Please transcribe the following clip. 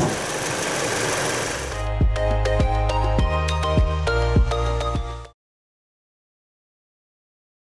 you